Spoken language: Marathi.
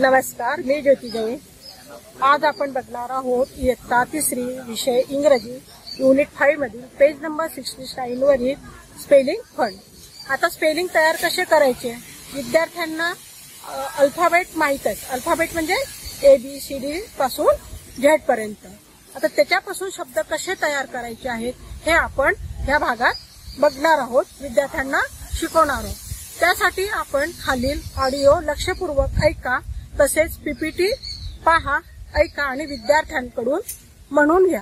नमस्कार मी ज्योती जैन. आज आपण बघणार आहोत इयत्ता तिसरी विषय इंग्रजी. युनिट फाईव्ह मधील पेज नंबर सिक्स्टी नाईन वरील स्पेलिंग फंड आता स्पेलिंग तयार कसे करायचे? विद्यार्थ्यांना अल्फाबेट माहीतच. अल्फाबेट म्हणजे ए बी सी डी पासून झेड पर्यंत. आता त्याच्यापासून शब्द कसे तयार करायचे आहेत हे आपण ह्या भागात बघणार आहोत. विद्यार्थ्यांना शिकवणार आहोत. त्यासाठी आपण खालील ऑडिओ लक्षपूर्वक ऐका. तसेच पीपीटी पहा ऐका आणि विद्यार्थ्यांकडून म्हणून घ्या.